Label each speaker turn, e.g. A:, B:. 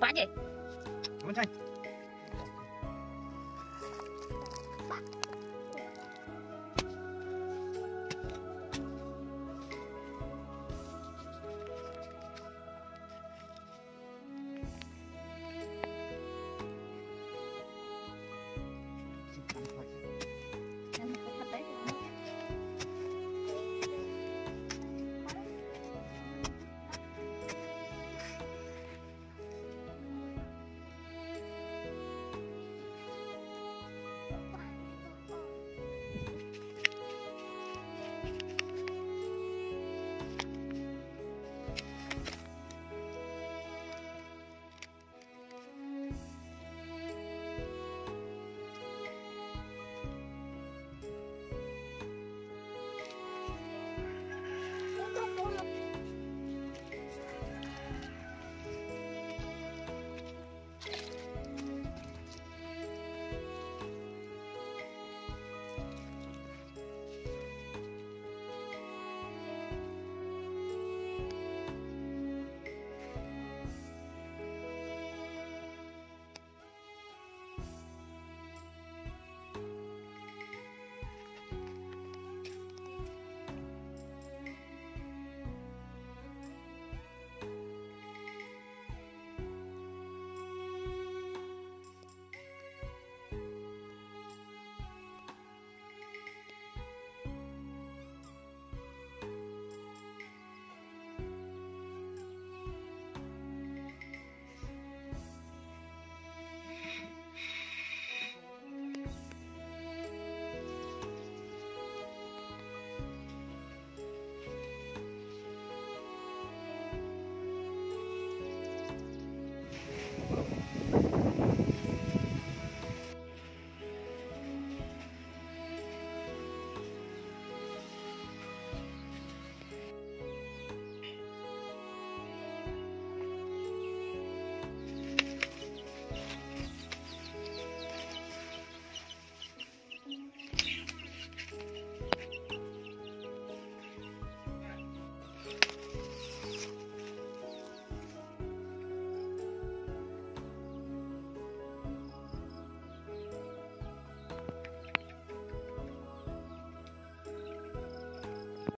A: quá nhỉ? Muốn chanh.